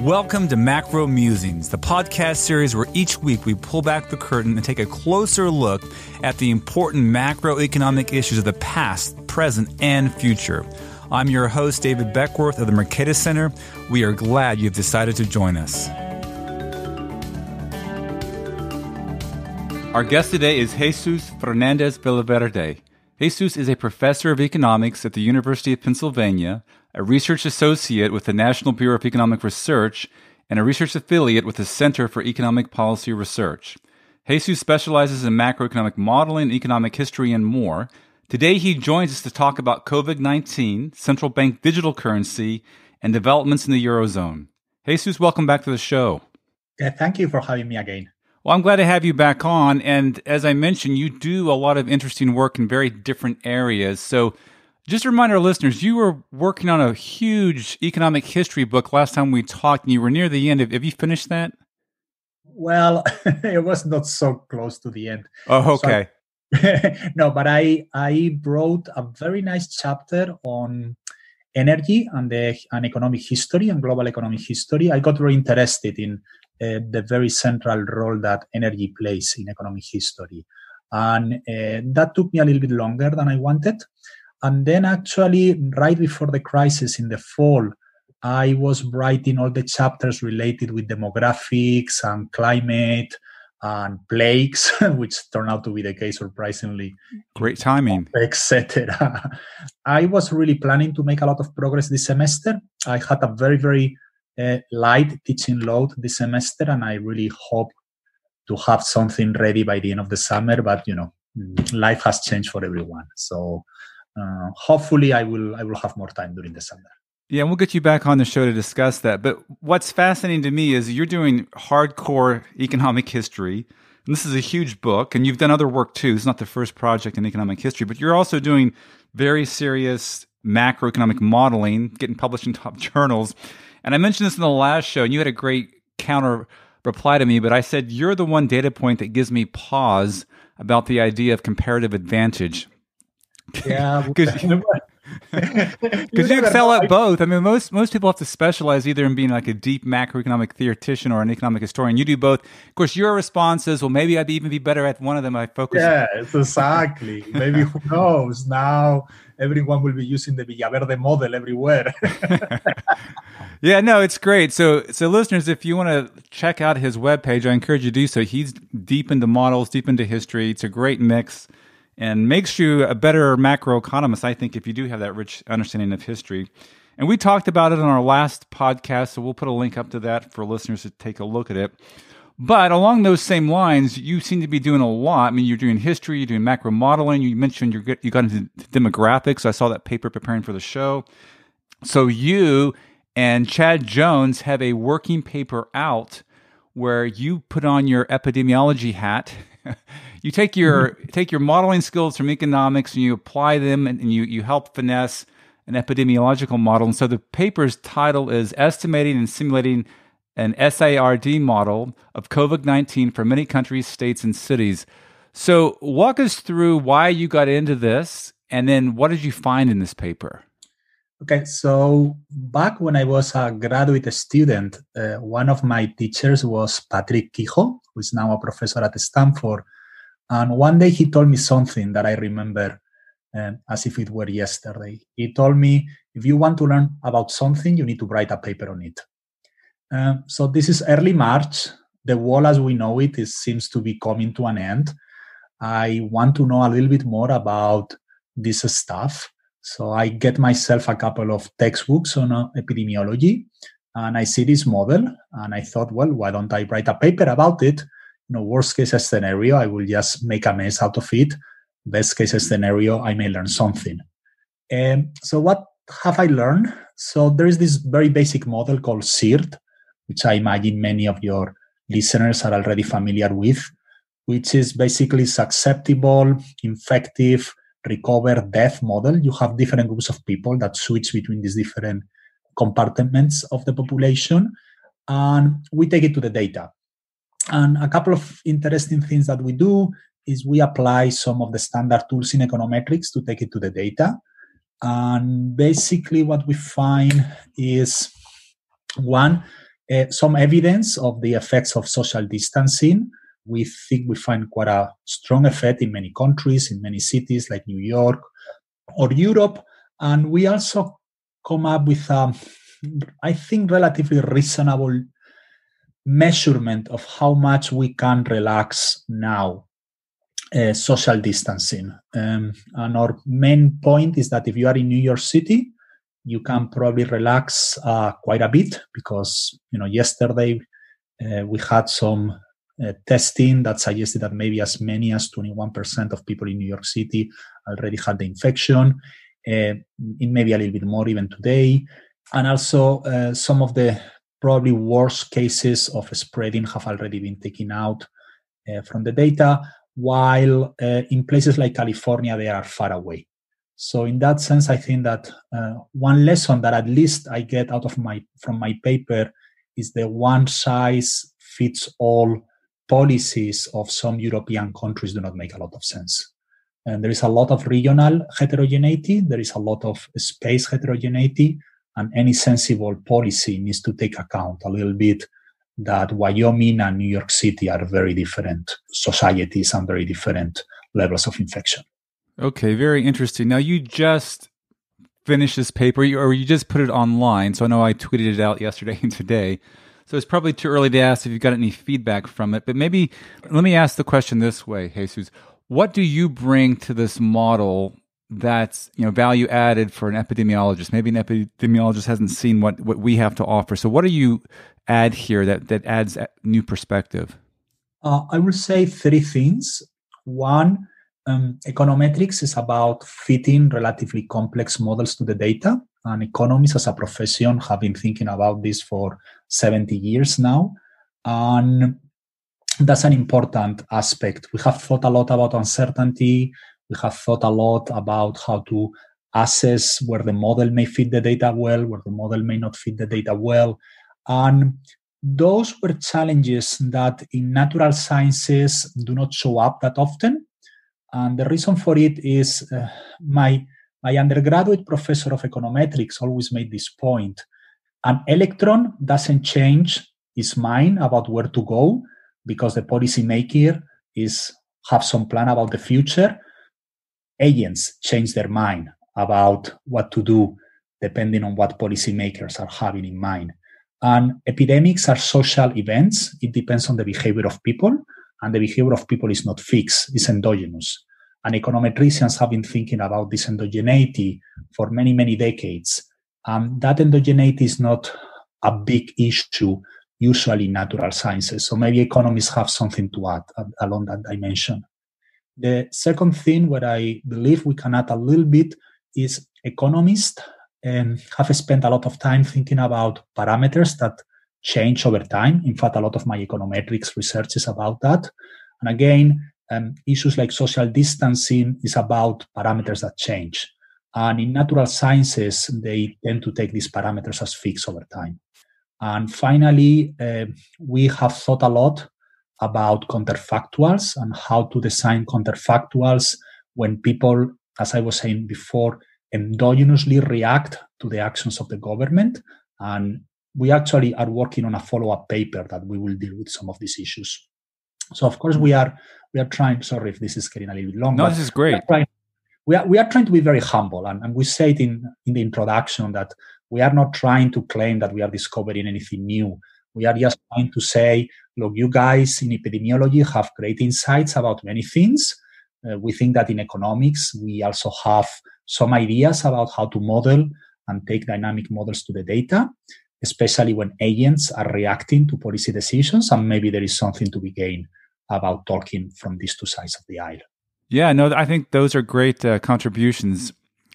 Welcome to Macro Musings, the podcast series where each week we pull back the curtain and take a closer look at the important macroeconomic issues of the past, present, and future. I'm your host, David Beckworth of the Mercatus Center. We are glad you've decided to join us. Our guest today is Jesus Fernandez Villaverde. Jesus is a professor of economics at the University of Pennsylvania, a research associate with the National Bureau of Economic Research, and a research affiliate with the Center for Economic Policy Research. Jesus specializes in macroeconomic modeling, economic history, and more. Today, he joins us to talk about COVID 19, central bank digital currency, and developments in the Eurozone. Jesus, welcome back to the show. Yeah, thank you for having me again. Well, I'm glad to have you back on. And as I mentioned, you do a lot of interesting work in very different areas. So just to remind our listeners, you were working on a huge economic history book last time we talked, and you were near the end. Have you finished that? Well, it was not so close to the end. Oh, okay. So, no, but I I wrote a very nice chapter on energy and the and economic history and global economic history. I got very interested in uh, the very central role that energy plays in economic history. And uh, that took me a little bit longer than I wanted. And then, actually, right before the crisis in the fall, I was writing all the chapters related with demographics and climate and plagues, which turned out to be the case surprisingly. Great timing. Etc. I was really planning to make a lot of progress this semester. I had a very, very uh, light teaching load this semester, and I really hope to have something ready by the end of the summer. But you know, life has changed for everyone, so uh, hopefully, I will I will have more time during the summer. Yeah, and we'll get you back on the show to discuss that. But what's fascinating to me is you're doing hardcore economic history. And this is a huge book, and you've done other work too. It's not the first project in economic history, but you're also doing very serious macroeconomic modeling, getting published in top journals. And I mentioned this in the last show, and you had a great counter reply to me, but I said, You're the one data point that gives me pause about the idea of comparative advantage. Yeah. Because you, you excel at both. I mean, most most people have to specialize either in being like a deep macroeconomic theoretician or an economic historian. You do both. Of course, your response is, well, maybe I'd even be better at one of them. I focus. Yes, exactly. maybe who knows? Now everyone will be using the Villaverde model everywhere. yeah, no, it's great. So, so listeners, if you want to check out his webpage, I encourage you to do so. He's deep into models, deep into history. It's a great mix and makes you a better macroeconomist, I think, if you do have that rich understanding of history. And we talked about it on our last podcast, so we'll put a link up to that for listeners to take a look at it. But along those same lines, you seem to be doing a lot. I mean, you're doing history, you're doing macro modeling. You mentioned you you got into demographics. I saw that paper preparing for the show. So you and Chad Jones have a working paper out where you put on your epidemiology hat. you take your mm-hmm. take your modeling skills from economics and you apply them and, and you you help finesse an epidemiological model. And so the paper's title is Estimating and Simulating an SIRD model of COVID 19 for many countries, states, and cities. So, walk us through why you got into this and then what did you find in this paper? Okay, so back when I was a graduate student, uh, one of my teachers was Patrick Kehoe, who is now a professor at Stanford. And one day he told me something that I remember uh, as if it were yesterday. He told me, if you want to learn about something, you need to write a paper on it. Um, so this is early March. The wall as we know it, seems to be coming to an end. I want to know a little bit more about this stuff. So I get myself a couple of textbooks on uh, epidemiology and I see this model and I thought, well, why don't I write a paper about it? You know, worst case scenario, I will just make a mess out of it. Best case scenario, I may learn something. And so what have I learned? So there is this very basic model called SIRD, which I imagine many of your listeners are already familiar with, which is basically susceptible, infective, recover death model. You have different groups of people that switch between these different compartments of the population, and we take it to the data. And a couple of interesting things that we do is we apply some of the standard tools in econometrics to take it to the data. And basically, what we find is one, uh, some evidence of the effects of social distancing. We think we find quite a strong effect in many countries, in many cities like New York or Europe. And we also come up with, a, I think, relatively reasonable measurement of how much we can relax now uh, social distancing. Um, and our main point is that if you are in New York City, you can probably relax uh, quite a bit because you know yesterday uh, we had some uh, testing that suggested that maybe as many as 21% of people in New York City already had the infection. Uh, it may a little bit more even today. And also, uh, some of the probably worst cases of spreading have already been taken out uh, from the data, while uh, in places like California, they are far away. So in that sense, I think that uh, one lesson that at least I get out of my from my paper is the one size fits all policies of some European countries do not make a lot of sense. And there is a lot of regional heterogeneity, there is a lot of space heterogeneity, and any sensible policy needs to take account a little bit that Wyoming and New York City are very different societies and very different levels of infection. Okay, very interesting. Now, you just finished this paper, or you just put it online. So I know I tweeted it out yesterday and today. So it's probably too early to ask if you've got any feedback from it. But maybe let me ask the question this way, Jesus. What do you bring to this model that's you know value added for an epidemiologist? Maybe an epidemiologist hasn't seen what, what we have to offer. So what do you add here that, that adds new perspective? Uh, I will say three things. One, um, econometrics is about fitting relatively complex models to the data. And economists as a profession have been thinking about this for 70 years now. And that's an important aspect. We have thought a lot about uncertainty. We have thought a lot about how to assess where the model may fit the data well, where the model may not fit the data well. And those were challenges that in natural sciences do not show up that often. And the reason for it is uh, my, my undergraduate professor of econometrics always made this point. An electron doesn't change its mind about where to go because the policymaker is have some plan about the future. Agents change their mind about what to do depending on what policymakers are having in mind. And epidemics are social events. It depends on the behavior of people, and the behavior of people is not fixed, it's endogenous. And econometricians have been thinking about this endogeneity for many, many decades. Um, that endogeneity is not a big issue usually in natural sciences. So maybe economists have something to add along that dimension. The second thing where I believe we can add a little bit is economists um, have spent a lot of time thinking about parameters that change over time. In fact, a lot of my econometrics research is about that. And again, um, issues like social distancing is about parameters that change. And in natural sciences, they tend to take these parameters as fixed over time. And finally, uh, we have thought a lot about counterfactuals and how to design counterfactuals when people, as I was saying before, endogenously react to the actions of the government. And we actually are working on a follow-up paper that we will deal with some of these issues. So of course we are we are trying. Sorry if this is getting a little bit long. No, this is great. We are, trying, we are, we are trying to be very humble, and, and we say it in in the introduction that we are not trying to claim that we are discovering anything new. We are just trying to say, look, you guys in epidemiology have great insights about many things. Uh, we think that in economics we also have some ideas about how to model and take dynamic models to the data, especially when agents are reacting to policy decisions. And maybe there is something to be gained about talking from these two sides of the aisle. Yeah, no, I think those are great uh, contributions.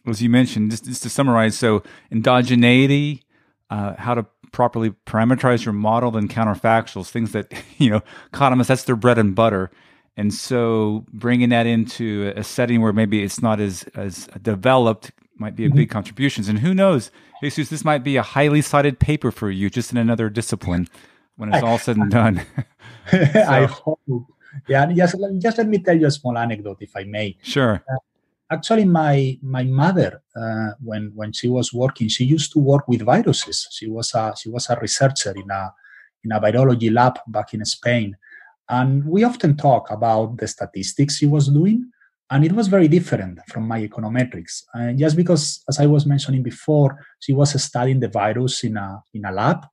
As you mentioned, just, just to summarize, so endogeneity, uh, how to properly parameterize your model, then counterfactuals, things that, you know, economists, that's their bread and butter. And so bringing that into a setting where maybe it's not as, as developed might be a mm-hmm. big contributions. And who knows, Jesus, this might be a highly cited paper for you just in another discipline when it's all said and done. so. I hope. Yeah, just, just let me tell you a small anecdote, if I may. Sure. Uh, actually, my my mother, uh, when when she was working, she used to work with viruses. She was a she was a researcher in a in a virology lab back in Spain, and we often talk about the statistics she was doing, and it was very different from my econometrics. And just because, as I was mentioning before, she was studying the virus in a in a lab,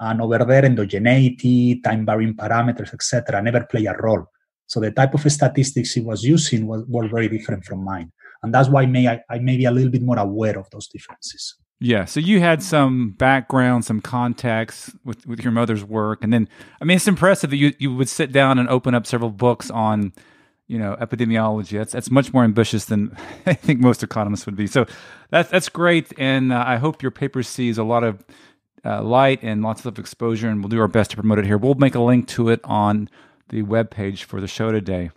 and over there, endogeneity, time varying parameters, etc., never play a role. So the type of statistics she was using was, were very different from mine. And that's why may I, I may be a little bit more aware of those differences. Yeah. So you had some background, some context with, with your mother's work. And then, I mean, it's impressive that you, you would sit down and open up several books on, you know, epidemiology. That's, that's much more ambitious than I think most economists would be. So that's, that's great. And uh, I hope your paper sees a lot of uh, light and lots of exposure, and we'll do our best to promote it here. We'll make a link to it on the web page for the show today.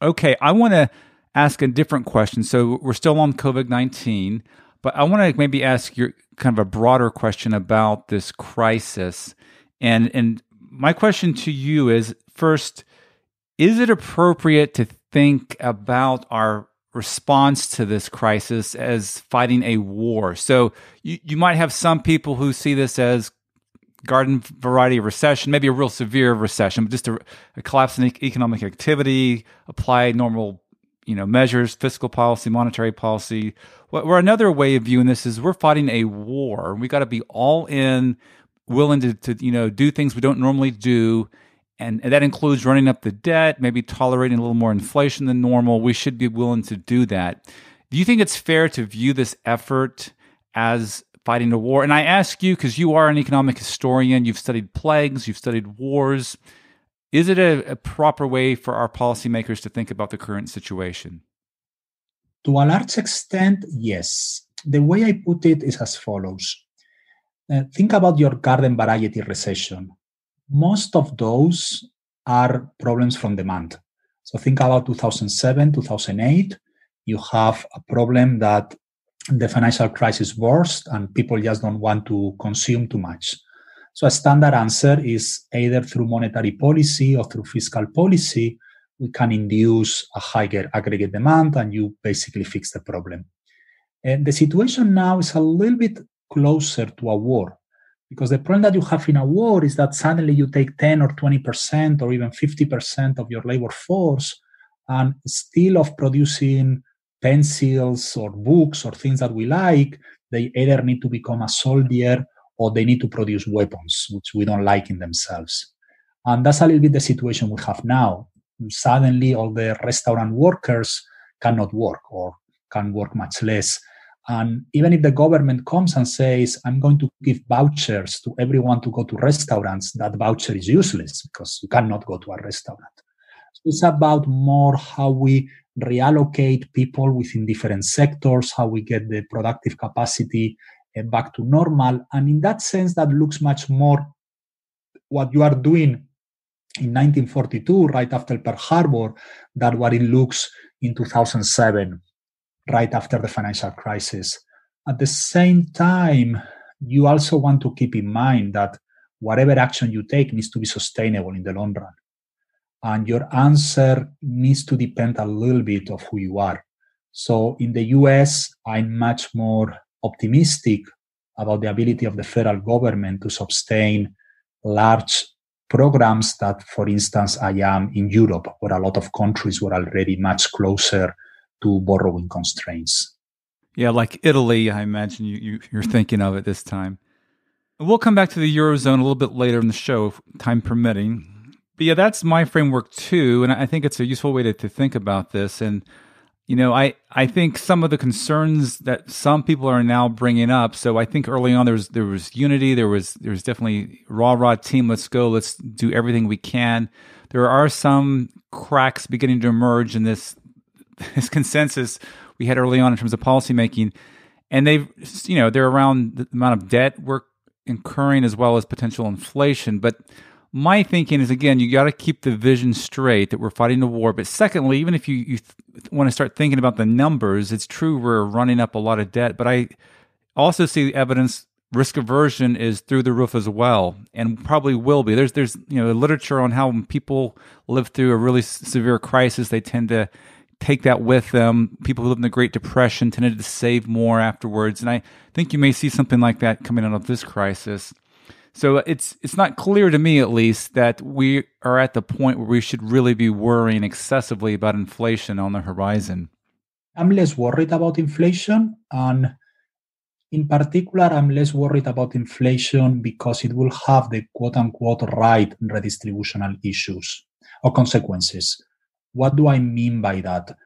Okay, I want to ask a different question. So we're still on COVID 19, but I want to maybe ask you kind of a broader question about this crisis. And, and my question to you is first, is it appropriate to think about our response to this crisis as fighting a war? So you, you might have some people who see this as garden variety recession, maybe a real severe recession, but just a, a collapse in economic activity, apply normal you know measures, fiscal policy, monetary policy. Where another way of viewing this is we're fighting a war. We got to be all in, willing to, to you know do things we don't normally do, and, and that includes running up the debt, maybe tolerating a little more inflation than normal. We should be willing to do that. Do you think it's fair to view this effort as fighting a war? And I ask you because you are an economic historian, you've studied plagues, you've studied wars. Is it a, a proper way for our policymakers to think about the current situation? To a large extent, yes. The way I put it is as follows uh, Think about your garden variety recession. Most of those are problems from demand. So think about 2007, 2008. You have a problem that the financial crisis burst and people just don't want to consume too much. So a standard answer is either through monetary policy or through fiscal policy, we can induce a higher aggregate demand and you basically fix the problem. And the situation now is a little bit closer to a war because the problem that you have in a war is that suddenly you take 10 or 20% or even 50% of your labor force and still of producing pencils or books or things that we like, they either need to become a soldier or they need to produce weapons, which we don't like in themselves. And that's a little bit the situation we have now. Suddenly, all the restaurant workers cannot work or can work much less. And even if the government comes and says, I'm going to give vouchers to everyone to go to restaurants, that voucher is useless because you cannot go to a restaurant. So it's about more how we reallocate people within different sectors, how we get the productive capacity back to normal. And in that sense, that looks much more what you are doing in 1942, right after Pearl Harbor, than what it looks in 2007, right after the financial crisis. At the same time, you also want to keep in mind that whatever action you take needs to be sustainable in the long run. And your answer needs to depend a little bit of who you are. So in the US, I'm much more optimistic about the ability of the federal government to sustain large programs that, for instance, I am in Europe, where a lot of countries were already much closer to borrowing constraints. Yeah, like Italy, I imagine you, you, you're thinking of at this time. We'll come back to the Eurozone a little bit later in the show, time permitting. But yeah, that's my framework too. And I think it's a useful way to, to think about this. And you know, I, I mm-hmm. think some of the concerns that some people are now bringing up. So I think early on there was there was unity. There was there was definitely raw raw team. Let's go. Let's do everything we can. There are some cracks beginning to emerge in this this consensus we had early on in terms of policymaking, and they've you know they're around the amount of debt we're incurring as well as potential inflation, but my thinking is again, you got to keep the vision straight that we're fighting a war. But secondly, even if you, you th- want to start thinking about the numbers, it's true we're running up a lot of debt. But I also see the evidence risk aversion is through the roof as well, and probably will be. There's there's you know literature on how people live through a really severe crisis, they tend to take that with them. People who lived in the Great Depression tended to save more afterwards. And I think you may see something like that coming out of this crisis. So it's it's not clear to me at least that we are at the point where we should really be worrying excessively about inflation on the horizon. I'm less worried about inflation and in particular I'm less worried about inflation because it will have the quote unquote right redistributional issues or consequences. What do I mean by that?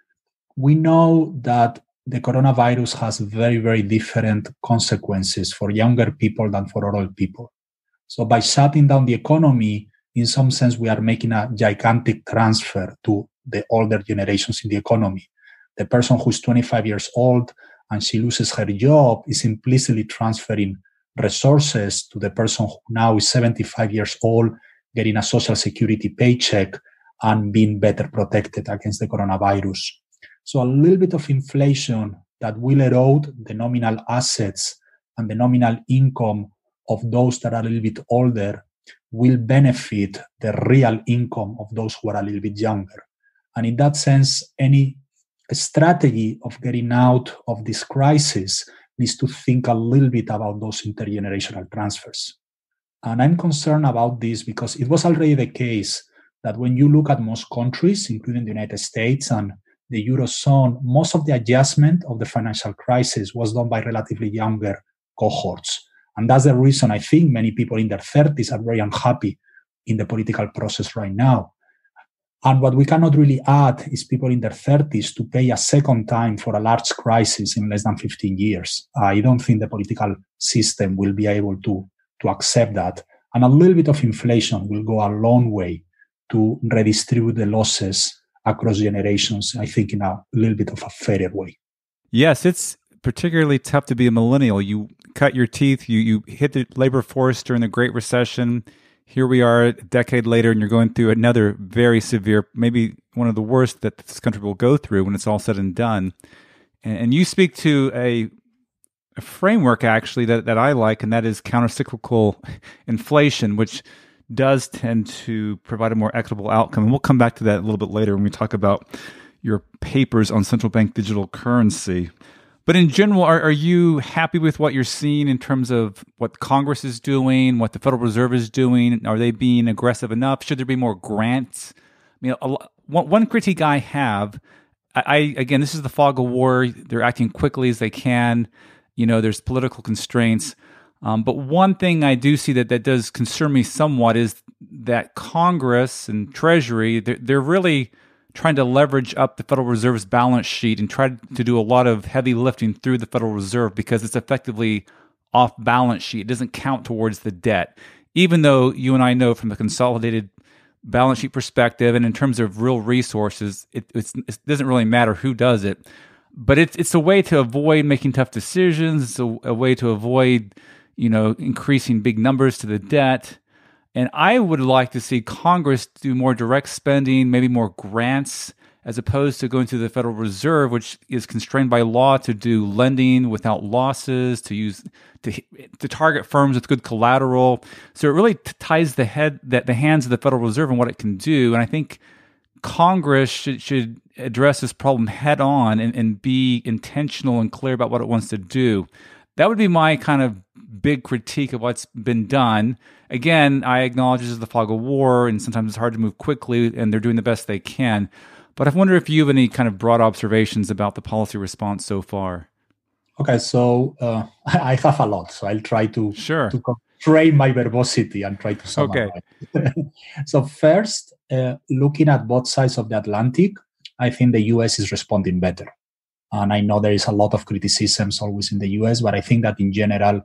We know that the coronavirus has very, very different consequences for younger people than for older people. So by shutting down the economy, in some sense, we are making a gigantic transfer to the older generations in the economy. The person who's 25 years old and she loses her job is implicitly transferring resources to the person who now is 75 years old, getting a social security paycheck and being better protected against the coronavirus. So a little bit of inflation that will erode the nominal assets and the nominal income of those that are a little bit older will benefit the real income of those who are a little bit younger. And in that sense, any strategy of getting out of this crisis needs to think a little bit about those intergenerational transfers. And I'm concerned about this because it was already the case that when you look at most countries, including the United States and the Eurozone, most of the adjustment of the financial crisis was done by relatively younger cohorts. And that's the reason I think many people in their 30s are very unhappy in the political process right now. And what we cannot really add is people in their 30s to pay a second time for a large crisis in less than 15 years. I don't think the political system will be able to, to accept that. And a little bit of inflation will go a long way to redistribute the losses across generations, I think in a little bit of a fairer way. Yes, it's particularly tough to be a millennial. You cut your teeth, you you hit the labor force during the Great Recession. Here we are a decade later, and you're going through another very severe, maybe one of the worst that this country will go through when it's all said and done. And, and you speak to a, a framework actually that, that I like, and that is countercyclical inflation, which does tend to provide a more equitable outcome. And we'll come back to that a little bit later when we talk about your papers on central bank digital currency. But in general, are, are you happy with what you're seeing in terms of what Congress is doing, what the Federal Reserve is doing? Are they being aggressive enough? Should there be more grants? I mean, a, one, one critique I have, I, I again, this is the fog of war. They're acting quickly as they can. You know, there's political constraints. Um, but one thing I do see that that does concern me somewhat is that Congress and Treasury they're, they're really trying to leverage up the Federal Reserve's balance sheet and try to do a lot of heavy lifting through the Federal Reserve because it's effectively off balance sheet. It doesn't count towards the debt, even though you and I know from the consolidated balance sheet perspective and in terms of real resources, it, it doesn't really matter who does it. But it's it's a way to avoid making tough decisions. It's a, a way to avoid you know, increasing big numbers to the debt. And I would like to see Congress do more direct spending, maybe more grants, as opposed to going to the Federal Reserve, which is constrained by law to do lending without losses, to use to to target firms with good collateral. So it really t- ties the head that the hands of the Federal Reserve and what it can do. And I think Congress should should address this problem head on and, and be intentional and clear about what it wants to do. That would be my kind of big critique of what's been done. Again, I acknowledge this is the fog of war, and sometimes it's hard to move quickly, and they're doing the best they can. But I wonder if you have any kind of broad observations about the policy response so far. Okay, so uh, I have a lot, so I'll try to sure to constrain my verbosity and try to summarize. Okay. so first, uh, looking at both sides of the Atlantic, I think the U.S. is responding better. And I know there is a lot of criticisms always in the US, but I think that in general,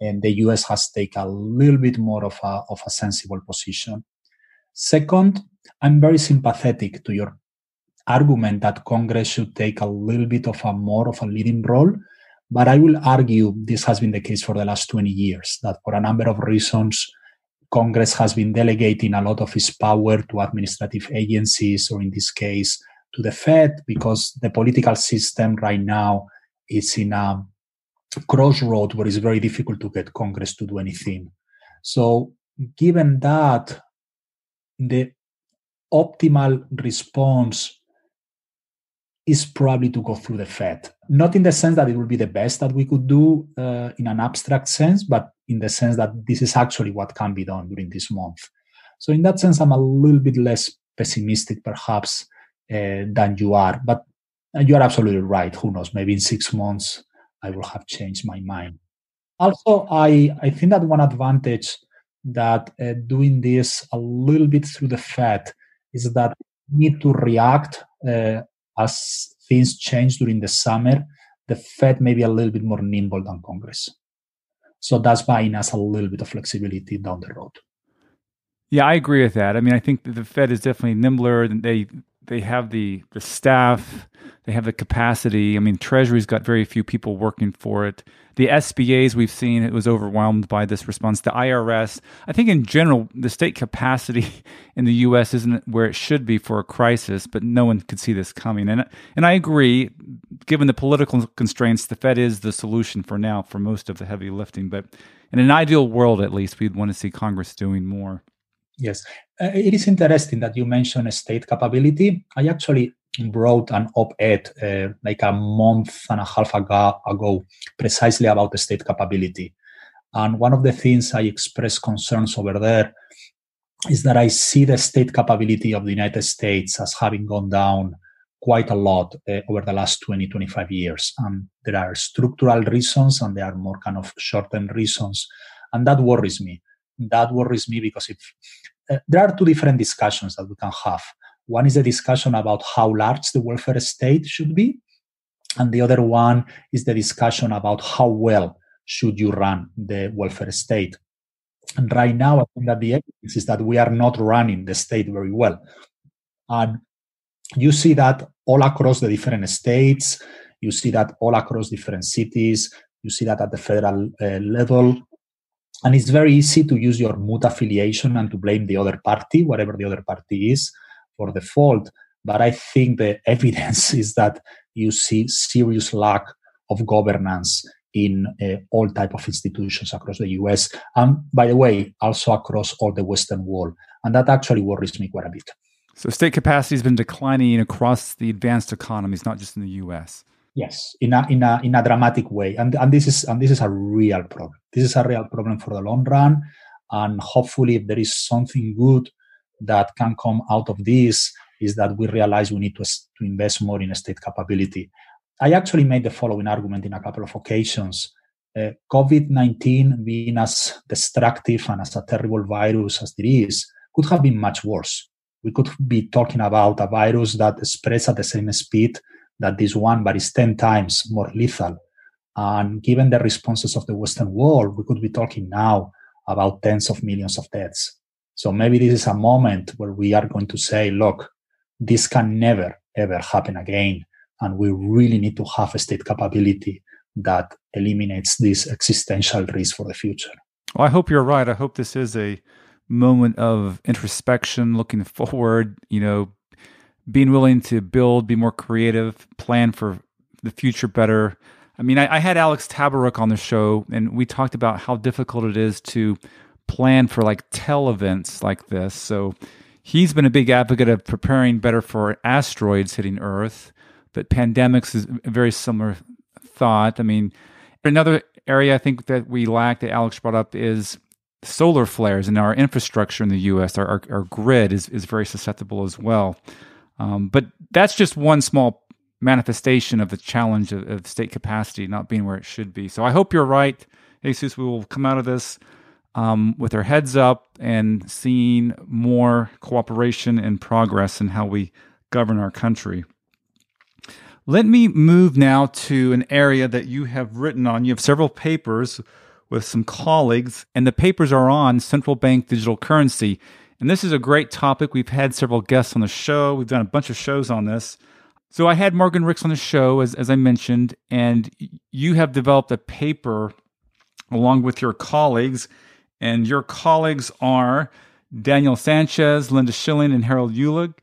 and the US has taken a little bit more of a, of a sensible position. Second, I'm very sympathetic to your argument that Congress should take a little bit of a more of a leading role. But I will argue this has been the case for the last 20 years, that for a number of reasons, Congress has been delegating a lot of its power to administrative agencies, or in this case, to the Fed, because the political system right now is in a crossroad where it's very difficult to get Congress to do anything. So, given that, the optimal response is probably to go through the Fed. Not in the sense that it will be the best that we could do uh, in an abstract sense, but in the sense that this is actually what can be done during this month. So, in that sense, I'm a little bit less pessimistic, perhaps, uh, than you are. But you are absolutely right. Who knows? Maybe in six months, I will have changed my mind. Also, I, I think that one advantage that uh, doing this a little bit through the Fed is that need to react uh, as things change during the summer. The Fed may be a little bit more nimble than Congress. So that's buying us a little bit of flexibility down the road. Yeah, I agree with that. I mean, I think the Fed is definitely nimbler. Than they they have the the staff, they have the capacity. I mean, Treasury's got very few people working for it. The SBAs we've seen it was overwhelmed by this response. The IRS, I think in general, the state capacity in the U.S. isn't where it should be for a crisis, but no one could see this coming. And and I agree, given the political constraints, the Fed is the solution for now for most of the heavy lifting. But in an ideal world, at least, we'd want to see Congress doing more. Yes, uh, it is interesting that you mentioned state capability. I actually wrote an op-ed uh, like a month and a half ago, ago precisely about the state capability. And one of the things I express concerns over there is that I see the state capability of the United States as having gone down quite a lot uh, over the last 20, 25 years. And there are structural reasons and there are more kind of short-term reasons. And that worries me. That worries me because if uh, there are two different discussions that we can have. One is a discussion about how large the welfare state should be, and the other one is the discussion about how well should you run the welfare state. And right now, I think that the evidence is that we are not running the state very well. And you see that all across the different states, you see that all across different cities, you see that at the federal uh, level, and it's very easy to use your mood affiliation and to blame the other party, whatever the other party is, for the fault. But I think the evidence is that you see serious lack of governance in uh, all type of institutions across the US, and by the way, also across all the Western world, and that actually worries me quite a bit. So, state capacity has been declining across the advanced economies, not just in the US. Yes, in a in a in a dramatic way, and and this is and this is a real problem. This is a real problem for the long run, and hopefully, if there is something good that can come out of this, is that we realize we need to to invest more in state capability. I actually made the following argument in a couple of occasions. Uh, COVID 19 being as destructive and as a terrible virus as it is, could have been much worse. We could be talking about a virus that spreads at the same speed that this one, but is 10 times more lethal. And given the responses of the Western world, we could be talking now about tens of millions of deaths. So maybe this is a moment where we are going to say, look, this can never, ever happen again. And we really need to have a state capability that eliminates this existential risk for the future. Well, I hope you're right. I hope this is a moment of introspection, looking forward, you know, being willing to build, be more creative, plan for the future better. I mean, I, I, had Alex Tabarrok on the show, and we talked about how difficult it is to plan for like tail events like this. So he's been a big advocate of preparing better for asteroids hitting Earth, but pandemics is a very similar thought. I mean, another area I think that we lack that Alex brought up is solar flares and our infrastructure in the U.S. Our, our, our grid is, is very susceptible as well. Um, but that's just one small manifestation of the challenge of, of, state capacity not being where it should be. So I hope you're right, Jesus. We will come out of this um, with our heads up and seeing more cooperation and progress in how we govern our country. Let me move now to an area that you have written on. You have several papers with some colleagues, and the papers are on central bank digital currency. And this is a great topic. We've had several guests on the show. We've done a bunch of shows on this. So I had Morgan Ricks on the show, as, as I mentioned, and you have developed a paper along with your colleagues. And your colleagues are Daniel Sanches, Linda Schilling, and Harald Uhlig.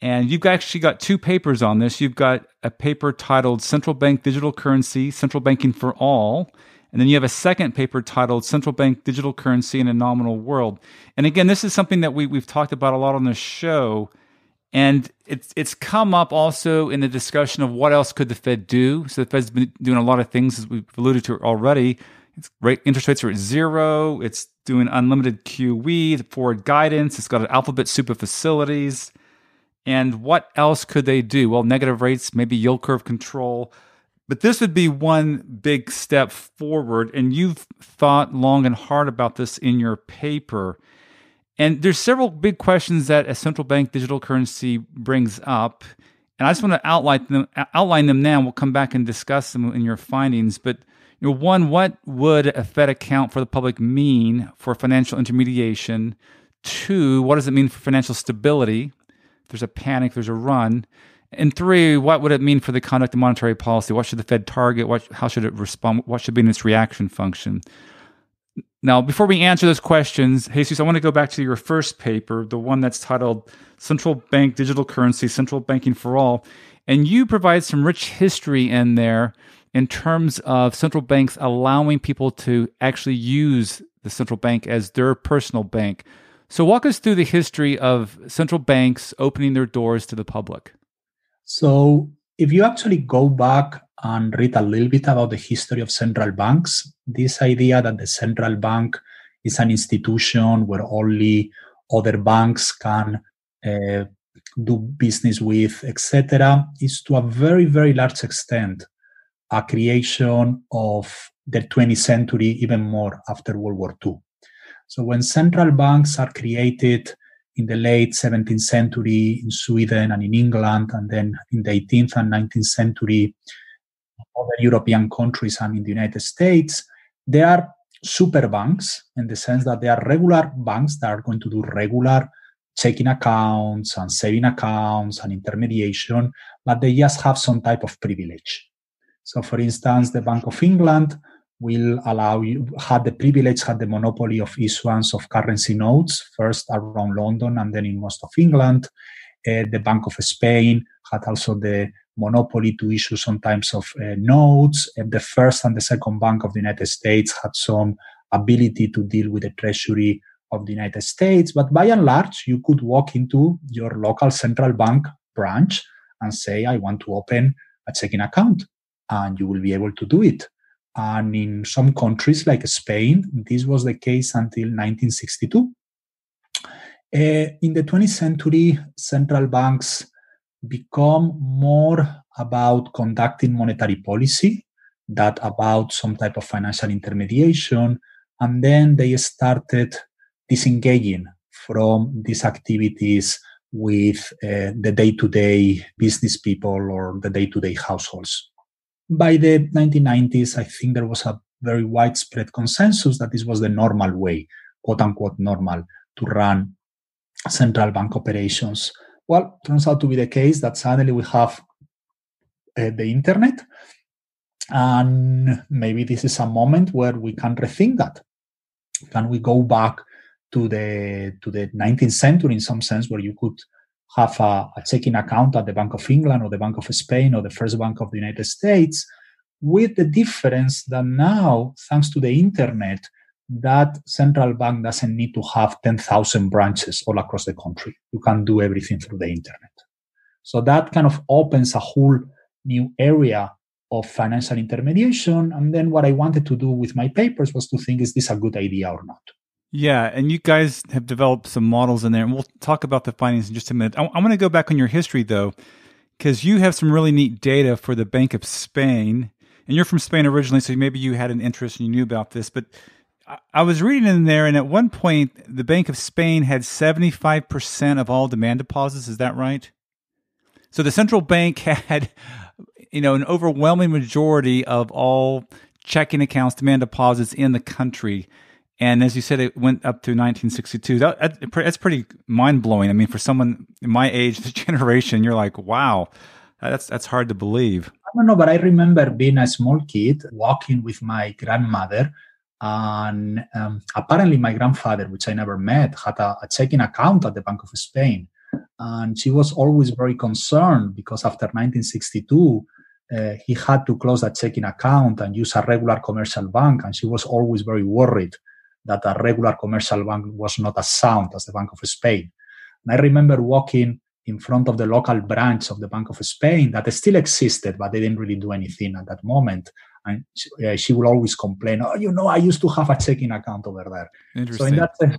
And you've actually got two papers on this. You've got a paper titled Central Bank Digital Currency, Central Banking for All, and then you have a second paper titled Central Bank Digital Currency in a Nominal World. And again, this is something that we, we've talked about a lot on the show. And it's it's come up also in the discussion of what else could the Fed do. So the Fed's been doing a lot of things, as we've alluded to already. It's rate, interest rates are at zero. It's doing unlimited QE, the forward guidance. It's got an alphabet soup of facilities. And what else could they do? Well, negative rates, maybe yield curve control. But this would be one big step forward. And you've thought long and hard about this in your paper. And there's several big questions that a central bank digital currency brings up. And I just want to outline them, outline them now. We'll come back and discuss them in your findings. But you know, one, what would a Fed account for the public mean for financial intermediation? Two, what does it mean for financial stability? If there's a panic, there's a run. And three, what would it mean for the conduct of monetary policy? What should the Fed target? What, how should it respond? What should be in its reaction function? Now, before we answer those questions, Jesus, I want to go back to your first paper, the one that's titled Central Bank Digital Currency, Central Banking for All. And you provide some rich history in there in terms of central banks allowing people to actually use the central bank as their personal bank. So, walk us through the history of central banks opening their doors to the public. So, if you actually go back and read a little bit about the history of central banks, this idea that the central bank is an institution where only other banks can uh, do business with, etc., is to a very, very large extent a creation of the 20th century, even more after World War II. So when central banks are created in the late 17th century in Sweden and in England, and then in the 18th and 19th century other European countries and in the United States, they are super banks in the sense that they are regular banks that are going to do regular checking accounts and saving accounts and intermediation, but they just have some type of privilege. So, for instance, the Bank of England will allow you had the privilege, had the monopoly of issuance of currency notes, first around London and then in most of England. Uh, the Bank of Spain had also the monopoly to issue some types of uh, notes. And the first and the second Bank of the United States had some ability to deal with the Treasury of the United States. But by and large, you could walk into your local central bank branch and say, I want to open a checking account, and you will be able to do it. And in some countries like Spain, this was the case until 1962. Uh, in the 20th century, central banks become more about conducting monetary policy that about some type of financial intermediation and then they started disengaging from these activities with uh, the day-to-day business people or the day-to-day households by the 1990s i think there was a very widespread consensus that this was the normal way quote unquote normal to run central bank operations well, turns out to be the case that suddenly we have uh, the internet, and maybe this is a moment where we can rethink that. Can we go back to the to the 19th century in some sense, where you could have a, a checking account at the Bank of England or the Bank of Spain or the First Bank of the United States, with the difference that now, thanks to the internet, that central bank doesn't need to have 10,000 branches all across the country. You can do everything through the internet. So that kind of opens a whole new area of financial intermediation. And then what I wanted to do with my papers was to think, is this a good idea or not? Yeah, and you guys have developed some models in there, and we'll talk about the findings in just a minute. I, I want to go back on your history, though, because you have some really neat data for the Bank of Spain, and you're from Spain originally, so maybe you had an interest and you knew about this. But I was reading in there, and at one point, the Bank of Spain had 75% of all demand deposits. Is that right? So the central bank had, you know, an overwhelming majority of all checking accounts, demand deposits in the country. And as you said, it went up to 1962. That, that's pretty mind blowing. I mean, for someone in my age, this generation, you're like, wow, that's that's hard to believe. I don't know, but I remember being a small kid walking with my grandmother and um, apparently, my grandfather, which I never met, had a, a, checking account at the Bank of Spain. And she was always very concerned because after 1962, uh, he had to close that checking account and use a regular commercial bank. And she was always very worried that a regular commercial bank was not as sound as the Bank of Spain. And I remember walking in front of the local branch of the Bank of Spain that still existed, but they didn't really do anything at that moment. And she, uh, she will always complain, "Oh, you know, I used to have a checking account over there." Interesting. So in that sense,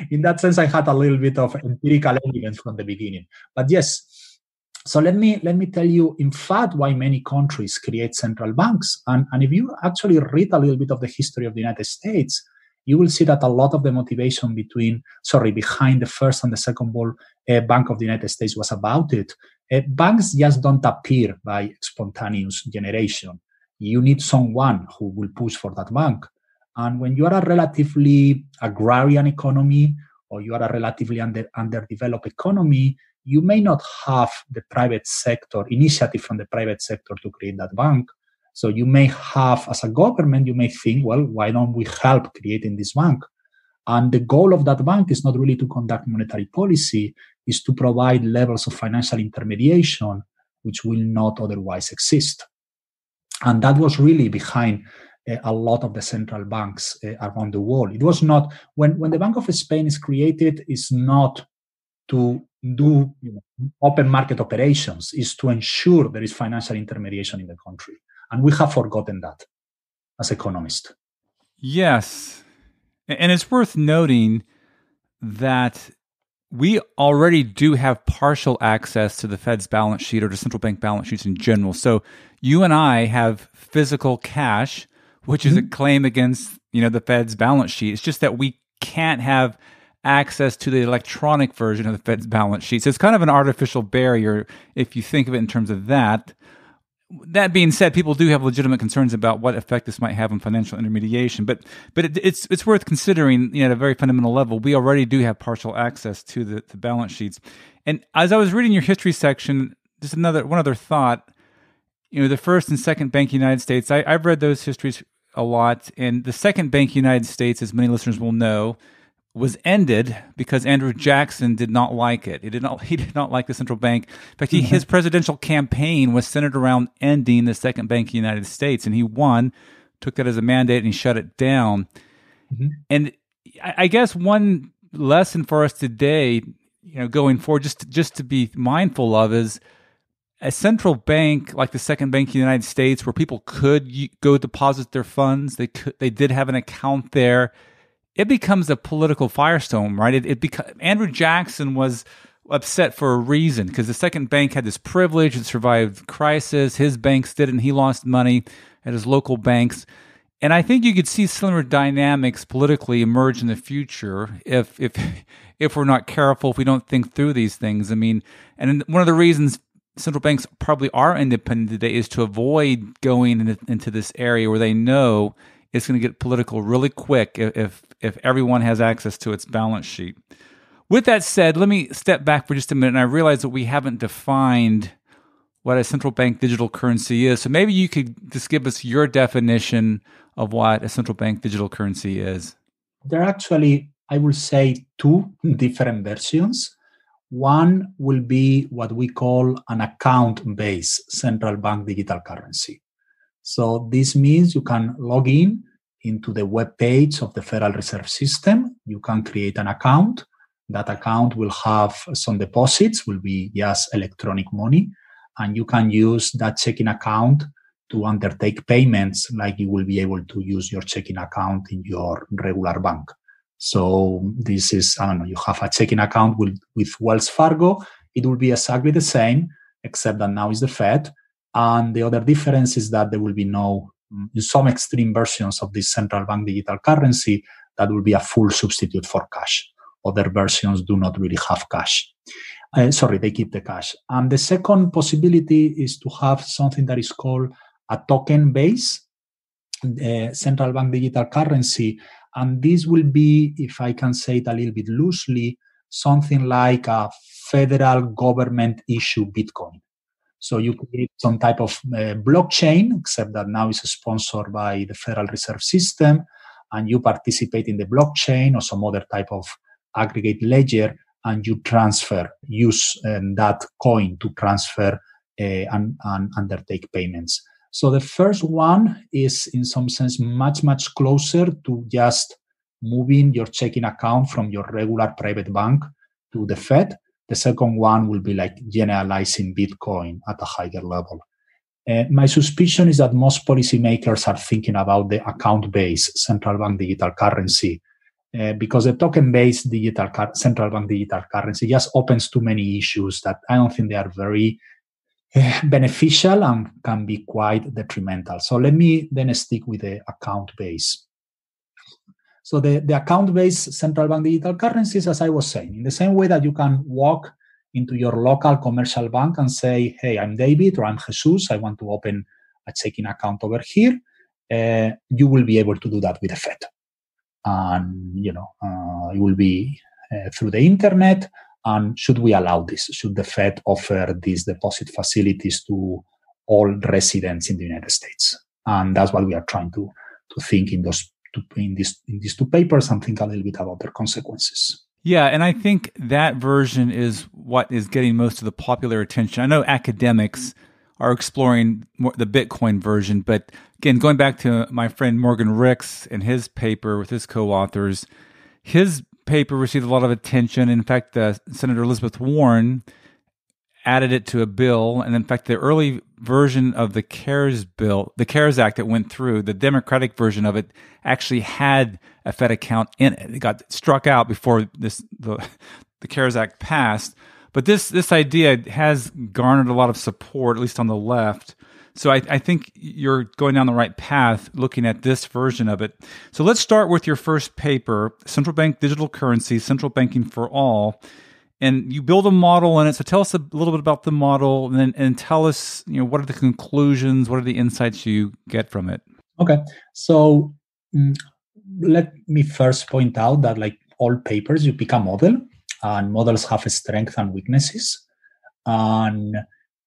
in that sense, I had a little bit of empirical evidence from the beginning. But yes, so let me let me tell you, in fact, why many countries create central banks. And, and if you actually read a little bit of the history of the United States, you will see that a lot of the motivation between, sorry, behind the first and the second ball uh, Bank of the United States was about it. Uh, banks just don't appear by spontaneous generation. You need someone who will push for that bank. And when you are a relatively agrarian economy or you are a relatively under, underdeveloped economy, you may not have the private sector initiative from the private sector to create that bank. So you may have, as a government, you may think, well, why don't we help creating this bank? And the goal of that bank is not really to conduct monetary policy, is to provide levels of financial intermediation which will not otherwise exist. And that was really behind uh, a lot of the central banks uh, around the world. It was not when when the Bank of Spain is created, is not to do you know, open market operations is to ensure there is financial intermediation in the country. And we have forgotten that as economists. Yes. And it's worth noting that we already do have partial access to the Fed's balance sheet or to central bank balance sheets in general. So you and I have physical cash, which mm-hmm. is a mm-hmm. claim against, you know, the Fed's balance sheet. It's just that we can't have access to the electronic version of the Fed's balance sheet. So it's kind of an artificial barrier if you think of it in terms of that. That being said, people do have legitimate concerns about what effect this might have on financial intermediation, but but it, it's it's worth considering. You know, at a very fundamental level, we already do have partial access to the, the balance sheets. And as I was reading your history section, just another one other thought. You know, the first and second Bank United States. I, I've read those histories a lot, and the second Bank United States, as many listeners will know, was ended because Andrew Jackson did not like it. He did not he did not like the central bank. In fact, he, mm-hmm. his presidential campaign was centered around ending the second bank of the United States, and he won, took that as a mandate, and he shut it down. Mm-hmm. And I, I guess one lesson for us today, you know, going forward, just to, just to be mindful of is a central bank like the second bank of the United States, where people could go deposit their funds. They could they did have an account there it becomes a political firestorm, right? It, it beca- Andrew Jackson was upset for a reason because the second bank had this privilege, it survived crisis. His banks didn't. He lost money at his local banks. And I think you could see similar dynamics politically emerge in the future if if if we're not careful, if we don't think through these things. I mean, and one of the reasons central banks probably are independent today is to avoid going into this area where they know it's going to get political really quick if if everyone has access to its balance sheet. With that said, let me step back for just a minute. And I realize that we haven't defined what a central bank digital currency is. So maybe you could just give us your definition of what a central bank digital currency is. There are actually, I will say, two different versions. One will be what we call an account based central bank digital currency. So this means you can log in into the web page of the Federal Reserve System. You can create an account. That account will have some deposits, will be just electronic money, and you can use that checking account to undertake payments like you will be able to use your checking account in your regular bank. So this is, I don't know, you have a checking account with, with Wells Fargo. It will be exactly the same, except that now is the Fed. And the other difference is that there will be no, in some extreme versions of this central bank digital currency, that will be a full substitute for cash. Other versions do not really have cash. Uh, sorry, they keep the cash. And the second possibility is to have something that is called a token based uh, central bank digital currency. And this will be, if I can say it a little bit loosely, something like a federal government issue Bitcoin. So you create some type of uh, blockchain, except that now it's sponsored by the Federal Reserve System, and you participate in the blockchain or some other type of aggregate ledger, and you transfer, use um, that coin to transfer uh, and, and undertake payments. So the first one is, in some sense, much much closer to just moving your checking account from your regular private bank to the Fed The second one will be like generalizing Bitcoin at a higher level. Uh, my suspicion is that most policymakers are thinking about the account-based central bank digital currency uh, because the token-based digital car- central bank digital currency just opens too many issues that I don't think they are very uh, beneficial and can be quite detrimental. So let me then stick with the account-based. So the, the account-based central bank digital currencies, as I was saying, in the same way that you can walk into your local commercial bank and say, hey, I'm David or I'm Jesus, I want to open a checking account over here, uh, you will be able to do that with the Fed. And, you know, uh, it will be uh, through the internet. And should we allow this? Should the Fed offer these deposit facilities to all residents in the United States? And that's what we are trying to, to think in those two, in, this, in these two papers and think a little bit about their consequences. Yeah, and I think that version is what is getting most of the popular attention. I know academics are exploring the Bitcoin version, but again, going back to my friend Morgan Ricks and his paper with his co-authors, his paper received a lot of attention. In fact, uh, Senator Elizabeth Warren added it to a bill. And in fact, the early version of the CARES bill, the CARES Act that went through, the Democratic version of it actually had a Fed account in it. It got struck out before this the, the CARES Act passed. But this this idea has garnered a lot of support, at least on the left. So I, I think you're going down the right path looking at this version of it. So let's start with your first paper, Central Bank Digital Currency, Central Banking for All and you build a model in it. So tell us a little bit about the model, and then, and tell us, you know, what are the conclusions, what are the insights you get from it. Okay, so mm, let me first point out that like all papers, you pick a model, and models have strengths and weaknesses, and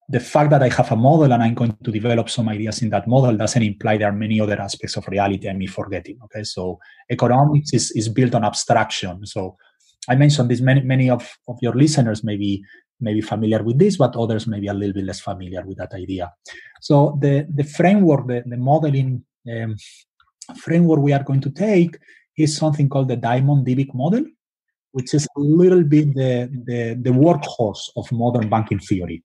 the fact that I have a model and I'm going to develop some ideas in that model doesn't imply there are many other aspects of reality I'm forgetting. Okay, so economics is, is built on abstraction. So I mentioned this. Many many of, of your listeners may be, may be familiar with this, but others may be a little bit less familiar with that idea. So the the framework, the, the modeling um, framework we are going to take is something called the Diamond-Dybvig model, which is a little bit the, the, the workhorse of modern banking theory.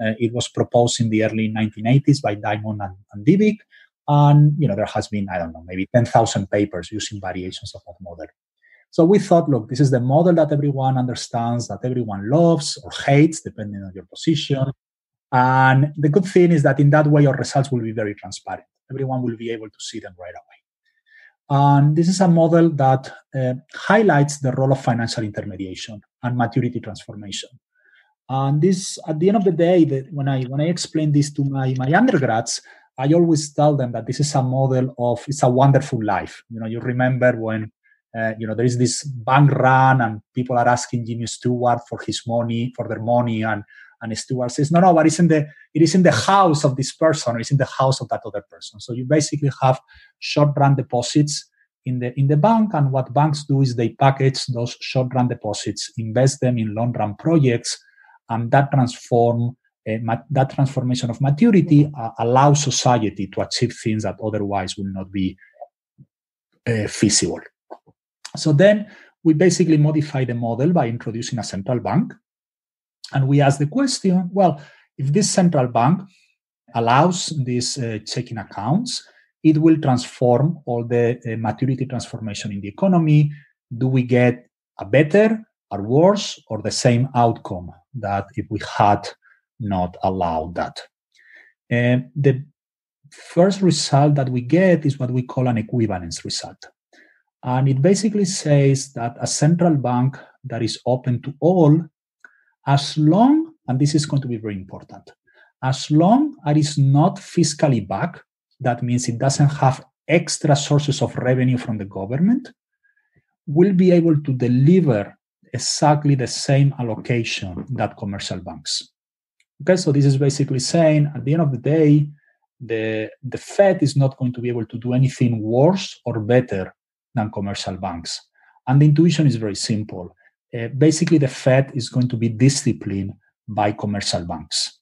Uh, it was proposed in the early 1980s by Diamond and, and and you know there has been I don't know maybe 10,000 papers using variations of that model. So we thought, look, this is the model that everyone understands, that everyone loves or hates, depending on your position. And the good thing is that in that way, your results will be very transparent. Everyone will be able to see them right away. And this is a model that uh, highlights the role of financial intermediation and maturity transformation. And this, at the end of the day, that when I when I explain this to my my undergrads, I always tell them that this is a model of it's a wonderful life. You know, you remember when uh, you know, there is this bank run, and people are asking Jimmy Stewart for his money, for their money, and and Stewart says, no, no, but it's in the it is in the house of this person, or it's in the house of that other person. So you basically have short run deposits in the in the bank, and what banks do is they package those short run deposits, invest them in long run projects, and that transform uh, that transformation of maturity uh, allows society to achieve things that otherwise will not be uh, feasible. So then we basically modify the model by introducing a central bank. And we ask the question well, if this central bank allows these uh, checking accounts, it will transform all the uh, maturity transformation in the economy. Do we get a better, or worse, or the same outcome that if we had not allowed that? And the first result that we get is what we call an equivalence result. And it basically says that a central bank that is open to all, as long, and this is going to be very important, as long as it is not fiscally backed, that means it doesn't have extra sources of revenue from the government, will be able to deliver exactly the same allocation that commercial banks. Okay, so this is basically saying at the end of the day, the, the Fed is not going to be able to do anything worse or better than commercial banks. And the intuition is very simple. Uh, basically, the Fed is going to be disciplined by commercial banks.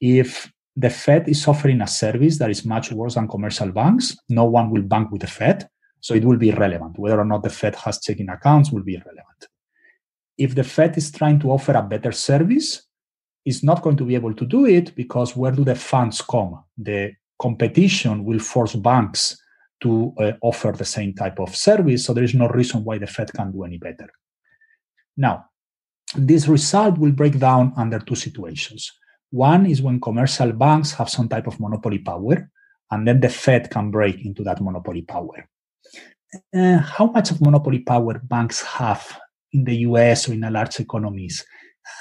If the Fed is offering a service that is much worse than commercial banks, no one will bank with the Fed. So it will be irrelevant. Whether or not the Fed has checking accounts will be irrelevant. if the Fed is trying to offer a better service, it's not going to be able to do it because where do the funds come? The competition will force banks to uh, offer the same type of service. So there is no reason why the Fed can't do any better. Now, this result will break down under two situations. One is when commercial banks have some type of monopoly power, and then the Fed can break into that monopoly power. Uh, how much of monopoly power banks have in the US or in large economies?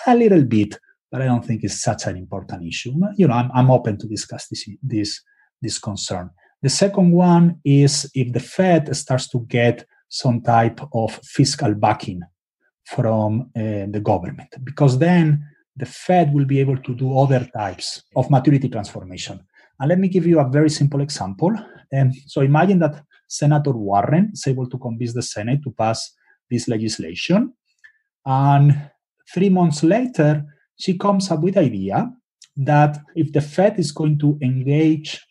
A little bit, but I don't think it's such an important issue. You know, I'm, I'm open to discuss this, this, this concern. The second one is if the Fed starts to get some type of fiscal backing from uh, the government, because then the Fed will be able to do other types of maturity transformation. And let me give you a very simple example. Um, so imagine that Senator Warren is able to convince the Senate to pass this legislation. And three months later, she comes up with the idea that if the Fed is going to engage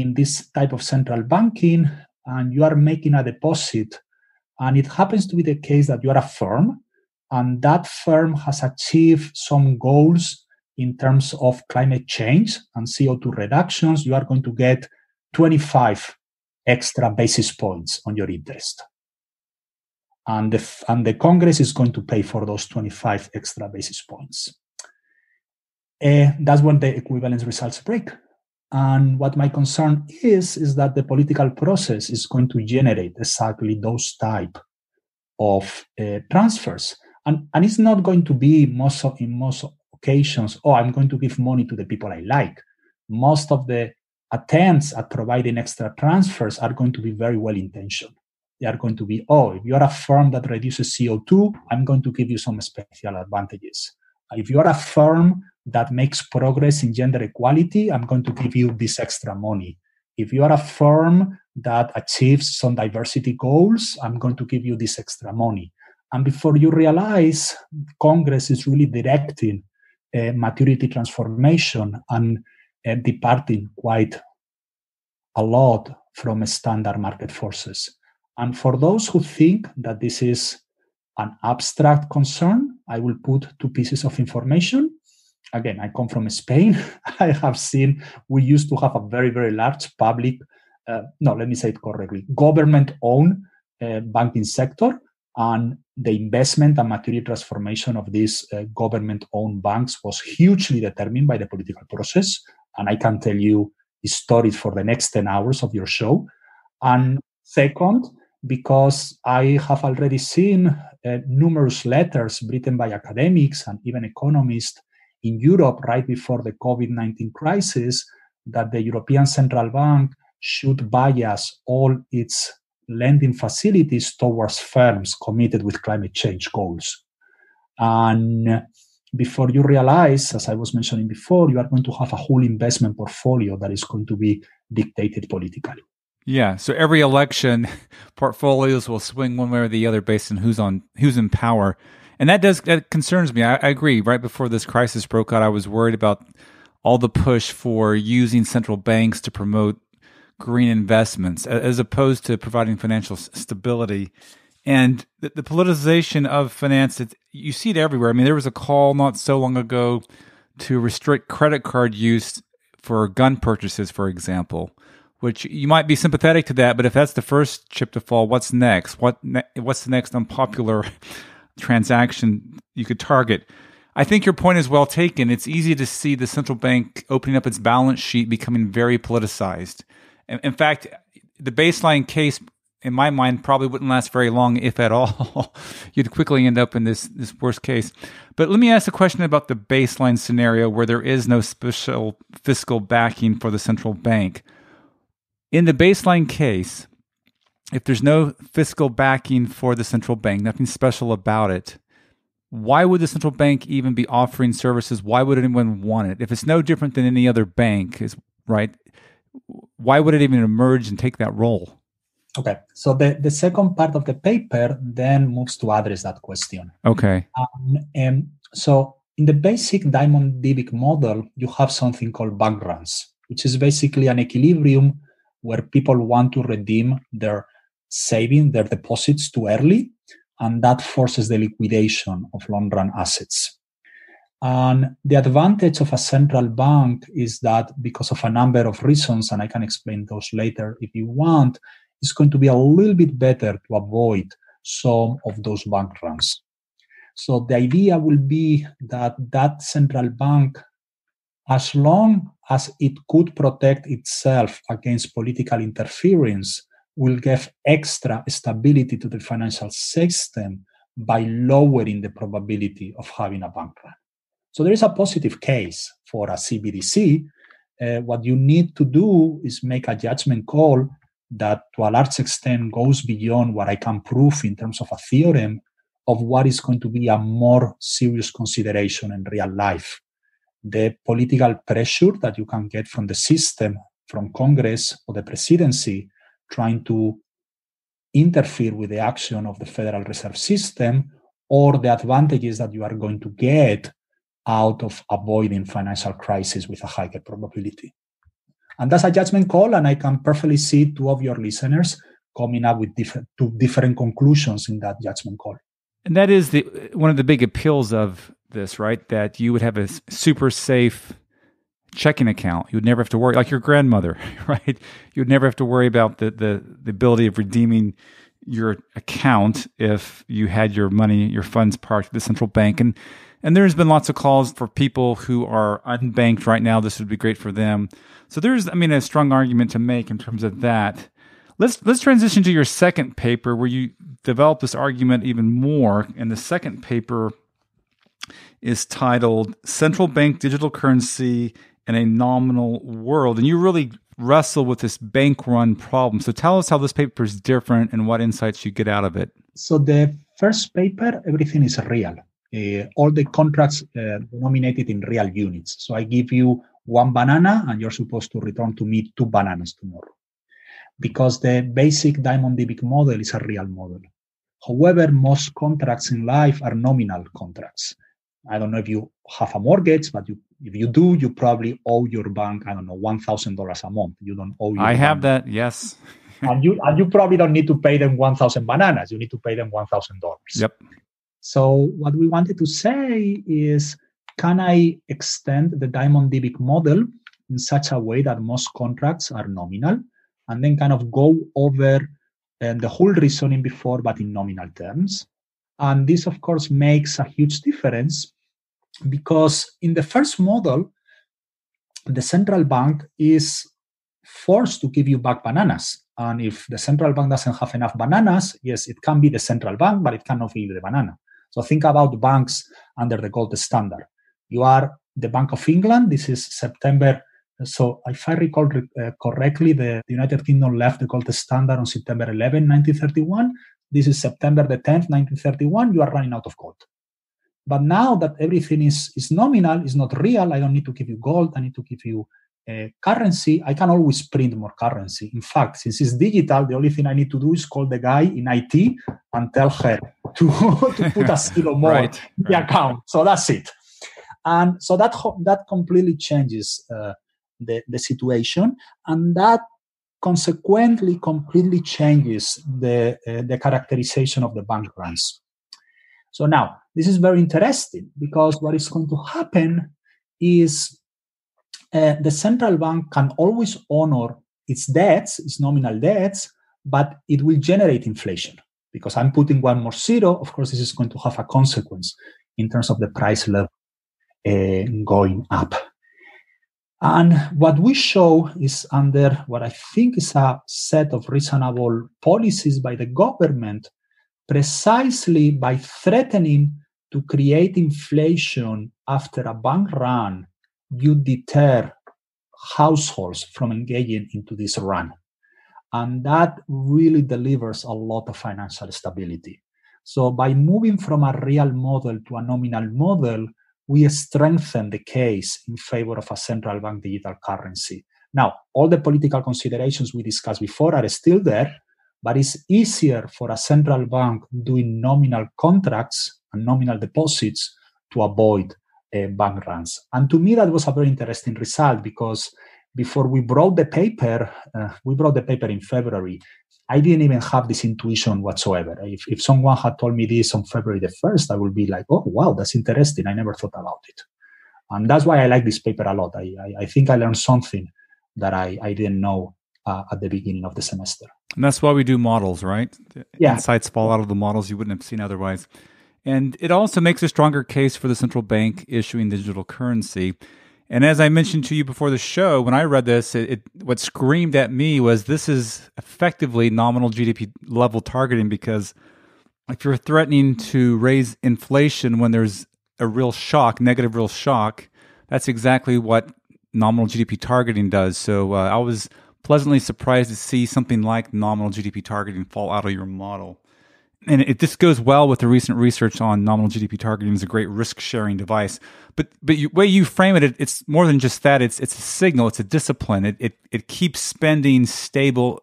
in this type of central banking and you are making a deposit, and it happens to be the case that you are a firm and that firm has achieved some goals in terms of climate change and CO2 reductions, you are going to get 25 extra basis points on your interest. And the, and the Congress is going to pay for those 25 extra basis points. Uh, that's when the equivalence results break. And what my concern is, is that the political process is going to generate exactly those type of uh, transfers. And and it's not going to be most of in most occasions oh i'm going to give money to the people i like. Most of the attempts at providing extra transfers are going to be very well intentioned. They are going to be oh if you're a firm that reduces co2 i'm going to give you some special advantages. If you're a firm that makes progress in gender equality i'm going to give you this extra money if you are a firm that achieves some diversity goals i'm going to give you this extra money and before you realize, Congress is really directing uh, maturity transformation and uh, departing quite a lot from standard market forces. And for those who think that this is an abstract concern, I will put two pieces of information. Again, I come from Spain. I have seen we used to have a very, very large public, uh, no, let me say it correctly, government owned uh, banking sector and the investment and maturity transformation of these uh, government owned banks was hugely determined by the political process. And I can tell you stories for the next 10 hours of your show. And second, because I have already seen uh, numerous letters written by academics and even economists in Europe right before the COVID 19 crisis that the European Central Bank should bias all its lending facilities towards firms committed with climate change goals. And before you realize, as I was mentioning before, you are going to have a whole investment portfolio that is going to be dictated politically. Yeah. So every election, portfolios will swing one way or the other based on who's on who's in power, and that does that concerns me. I, I agree. Right before this crisis broke out, I was worried about all the push for using central banks to promote green investments as opposed to providing financial stability. And the, the politicization of finance, you see it everywhere. I mean, there was a call not so long ago to restrict credit card use for gun purchases, for example, which you might be sympathetic to that. But if that's the first chip to fall, what's next? What ne- what's the next unpopular transaction you could target? I think your point is well taken. It's easy to see the central bank opening up its balance sheet becoming very politicized. In fact, the baseline case in my mind probably wouldn't last very long if at all you'd quickly end up in this this worst case but let me ask a question about the baseline scenario where there is no special fiscal backing for the central bank in the baseline case if there's no fiscal backing for the central bank nothing special about it why would the central bank even be offering services why would anyone want it if it's no different than any other bank is right why would it even emerge and take that role? Okay, so the, the second part of the paper then moves to address that question. Okay. Um, and so in the basic Diamond Dybvig model, you have something called bank runs, which is basically an equilibrium where people want to redeem their saving, their deposits too early. and that forces the liquidation of long run assets. And the advantage of a central bank is that because of a number of reasons, and I can explain those later if you want, it's going to be a little bit better to avoid some of those bank runs. So the idea will be that that central bank, as long as it could protect itself against political interference, will give extra stability to the financial system by lowering the probability of having a bank run. So there is a positive case for a CBDC. Uh, what you need to do is make a judgment call that to a large extent goes beyond what I can prove in terms of a theorem of what is going to be a more serious consideration in real life. The political pressure that you can get from the system, from Congress or the presidency, trying to interfere with the action of the Federal Reserve System, or the advantages that you are going to get out of avoiding financial crisis with a higher probability. And that's a judgment call, and I can perfectly see two of your listeners coming up with different two different conclusions in that judgment call. And that is the one of the big appeals of this, right? That you would have a super safe checking account. You would never have to worry, like your grandmother, right? You would never have to worry about the the, the ability of redeeming your account if you had your money, your funds parked at the central bank. And and there's been lots of calls for people who are unbanked right now. This would be great for them. So there's, I mean, a strong argument to make in terms of that. Let's let's transition to your second paper where you develop this argument even more. And the second paper is titled "Central Bank Digital Currency in a Nominal World," and you really wrestle with this bank run problem. So tell us how this paper is different and what insights you get out of it. So the first paper, everything is real. Uh, all the contracts uh, denominated in real units. So I give you one banana and you're supposed to return to me two bananas tomorrow. Because the basic Diamond Dybvig model is a real model. However, most contracts in life are nominal contracts. I don't know if you have a mortgage, but you, if you do, you probably owe your bank, I don't know, $1,000 a month. You don't owe I have that, yes. and you and you probably don't need to pay them 1,000 bananas. You need to pay them $1,000. Yep. So what we wanted to say is can I extend the Diamond Dybvig model in such a way that most contracts are nominal and then kind of go over uh, the whole reasoning before, but in nominal terms? And this, of course, makes a huge difference because in the first model, the central bank is forced to give you back bananas. And if the central bank doesn't have enough bananas, yes, it can be the central bank, but it cannot you the banana. So think about banks under the gold standard. You are the Bank of England. This is September. So, if I recall uh, correctly, the, the United Kingdom left the gold standard on September 11, 1931. This is September the 10th, 1931. You are running out of gold. But now that everything is, is nominal, is not real, I don't need to give you gold, I need to give you uh, currency, I can always print more currency. In fact, since it's digital, the only thing I need to do is call the guy in IT and tell her to, to put a zero more right, in the right. account. So that's it and so that that completely changes uh, the the situation, and that consequently completely changes the uh, the characterization of the bank runs. So now this is very interesting because what is going to happen is uh, the central bank can always honor its debts, its nominal debts, but it will generate inflation because I'm putting one more zero. Of course, this is going to have a consequence in terms of the price level uh, going up. And what we show is under what I think is a set of reasonable policies by the government, precisely by threatening to create inflation after a bank run, you deter households from engaging into this run. And that really delivers a lot of financial stability. So, by moving from a real model to a nominal model, we strengthen the case in favor of a central bank digital currency. Now, all the political considerations we discussed before are still there, but it's easier for a central bank doing nominal contracts and nominal deposits to avoid uh, bank runs. And to me, that was a very interesting result because before we brought the paper, uh, we brought the paper in February. I didn't even have this intuition whatsoever. If, if someone had told me this on February the 1st, I would be like, oh, wow, that's interesting. I never thought about it. And that's why I like this paper a lot. I, I, I think I learned something that I, I didn't know uh, at the beginning of the semester. And that's why we do models, right? Yeah. Insights fall out of the models you wouldn't have seen otherwise. And it also makes a stronger case for the central bank issuing digital currency. And as I mentioned to you before the show, when I read this, it, it, what screamed at me was this is effectively nominal GDP level targeting because if you're threatening to raise inflation when there's a real shock, negative real shock, that's exactly what nominal GDP targeting does. So uh, I was pleasantly surprised to see something like nominal GDP targeting fall out of your model and it this goes well with the recent research on nominal GDP targeting as a great risk sharing device. But but the way you frame it, it, it's more than just that. It's it's a signal. It's a discipline. It it it keeps spending stable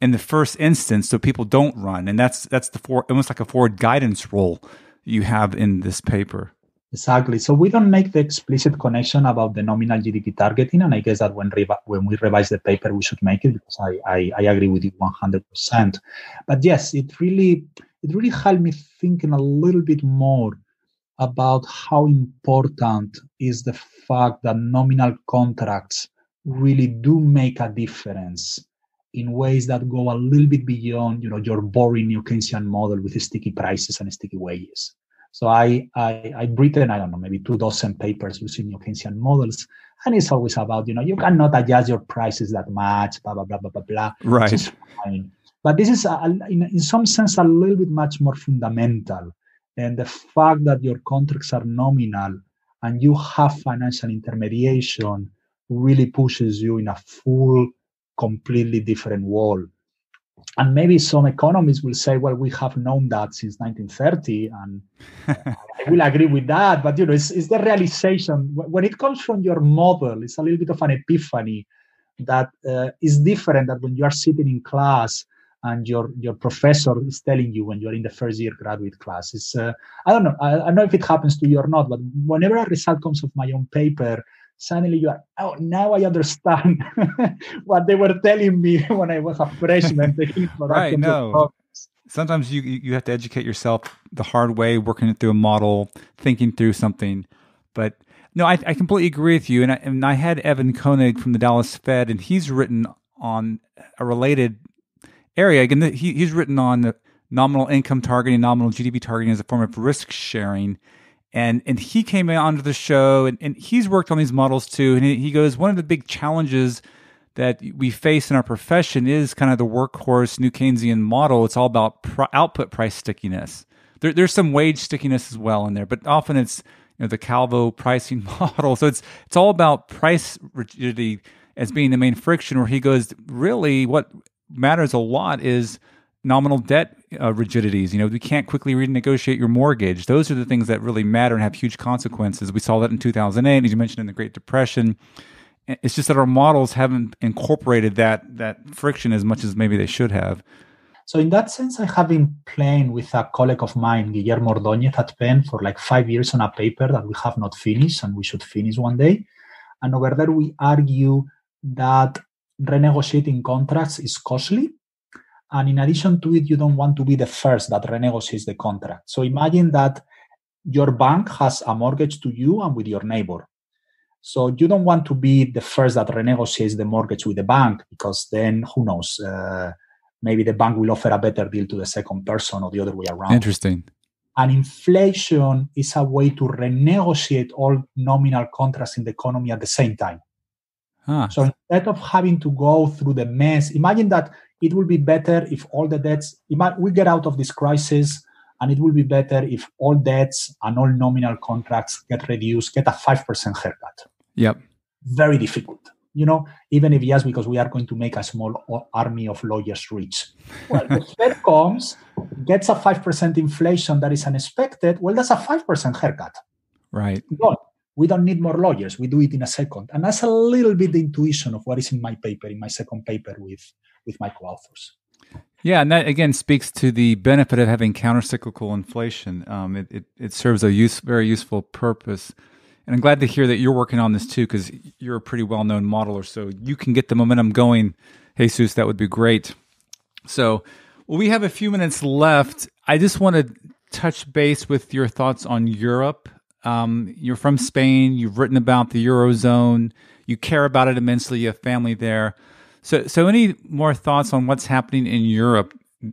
in the first instance, so people don't run, and that's that's the for, almost like a forward guidance role you have in this paper. Exactly. So we don't make the explicit connection about the nominal GDP targeting, and I guess that when when we revise the paper, we should make it because I, I, I agree with you 100%. But yes, it really it really helped me thinking a little bit more about how important is the fact that nominal contracts really do make a difference in ways that go a little bit beyond you know your boring New Keynesian model with sticky prices and sticky wages. So I, I, I've written, I don't know, maybe two dozen papers using New Keynesian models. And it's always about, you know, you cannot adjust your prices that much, blah, blah, blah, blah, blah, blah. Right. But this is, a, in, in some sense, a little bit much more fundamental. And the fact that your contracts are nominal and you have financial intermediation really pushes you in a full, completely different world and maybe some economists will say, well, we have known that since 1930, and I will agree with that. But you know, it's, it's the realization when it comes from your model, it's a little bit of an epiphany that uh, is different than when you are sitting in class and your your professor is telling you when you're in the first year graduate class. It's uh, I don't know I, I don't know if it happens to you or not, but whenever a result comes of my own paper, suddenly you are oh now i understand what they were telling me when i was a freshman right no. sometimes you you have to educate yourself the hard way working through a model thinking through something. But no i, I completely agree with you and I, and I had evan koenig from the dallas fed and he's written on a related area. Again he, he's written on the nominal income targeting nominal gdp targeting as a form of risk sharing and and he came onto the show and, and he's worked on these models too and he goes one of the big challenges that we face in our profession is kind of the workhorse new keynesian model. It's all about output price stickiness. There, there's some wage stickiness as well in there but often it's you know the calvo pricing model. So it's it's all about price rigidity as being the main friction where he goes really what matters a lot is nominal debt uh, rigidities. You know, we can't quickly renegotiate your mortgage. Those are the things that really matter and have huge consequences. We saw that in 2008, as you mentioned in the Great Depression. It's just that our models haven't incorporated that that friction as much as maybe they should have. So in that sense, I have been playing with a colleague of mine, Guillermo Ordóñez at Penn, for like five years on a paper that we have not finished and we should finish one day. And over there, we argue that renegotiating contracts is costly and in addition to it, you don't want to be the first that renegotiates the contract. So imagine that your bank has a mortgage to you and with your neighbor. So you don't want to be the first that renegotiates the mortgage with the bank because then who knows? Uh, maybe the bank will offer a better deal to the second person or the other way around. Interesting. And inflation is a way to renegotiate all nominal contracts in the economy at the same time. Huh. So instead of having to go through the mess, imagine that it will be better if all the debts, we get out of this crisis, and it will be better if all debts and all nominal contracts get reduced, get a 5% haircut. Yep. Very difficult. You know, even if yes, because we are going to make a small army of lawyers rich. Well, the Fed comes, gets a 5% inflation that is unexpected. Well, that's a 5% haircut. Right. we don't need more lawyers. We do it in a second. And that's a little bit the intuition of what is in my paper, in my second paper with with my co-authors. Yeah, and that again speaks to the benefit of having countercyclical inflation. Um, it, it, it serves a use, very useful purpose. And I'm glad to hear that you're working on this too, because you're a pretty well known modeler. So you can get the momentum going. Jesus, that would be great. So well, we have a few minutes left. I just want to touch base with your thoughts on Europe. Um, you're from Spain. You've written about the Eurozone. You care about it immensely. You have family there. So, so any more thoughts on what's happening in Europe